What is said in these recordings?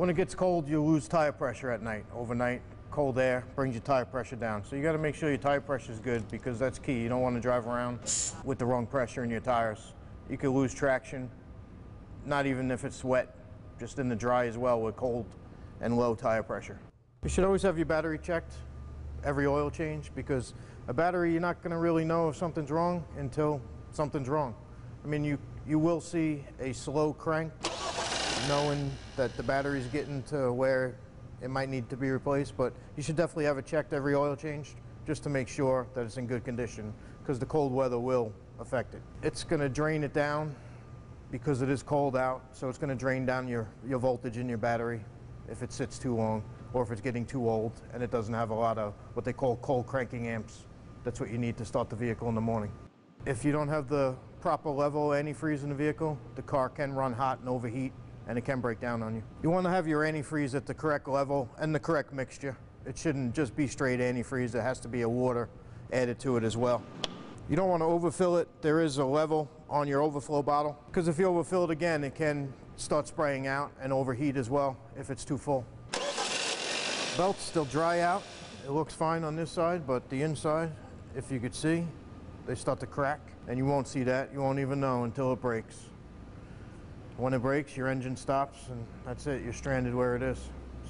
When it gets cold, you lose tire pressure at night. Overnight, cold air brings your tire pressure down. So you got to make sure your tire pressure is good because that's key. You don't want to drive around with the wrong pressure in your tires. You could lose traction, not even if it's wet, just in the dry as well with cold and low tire pressure. You should always have your battery checked every oil change because a battery you're not going to really know if something's wrong until something's wrong. I mean, you, you will see a slow crank knowing that the battery's getting to where it might need to be replaced, but you should definitely have it checked every oil change just to make sure that it's in good condition because the cold weather will affect it. It's going to drain it down because it is cold out, so it's going to drain down your, your voltage in your battery if it sits too long or if it's getting too old and it doesn't have a lot of what they call cold cranking amps. That's what you need to start the vehicle in the morning. If you don't have the proper level of antifreeze in the vehicle, the car can run hot and overheat and it can break down on you. You want to have your antifreeze at the correct level and the correct mixture. It shouldn't just be straight antifreeze, there has to be a water added to it as well. You don't want to overfill it. There is a level on your overflow bottle because if you overfill it again, it can start spraying out and overheat as well if it's too full. Belt's still dry out. It looks fine on this side, but the inside, if you could see, they start to crack and you won't see that. You won't even know until it breaks. When it breaks, your engine stops and that's it. You're stranded where it is.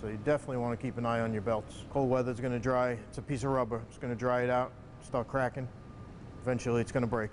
So you definitely want to keep an eye on your belts. Cold weather's going to dry. It's a piece of rubber. It's going to dry it out, start cracking. Eventually it's going to break.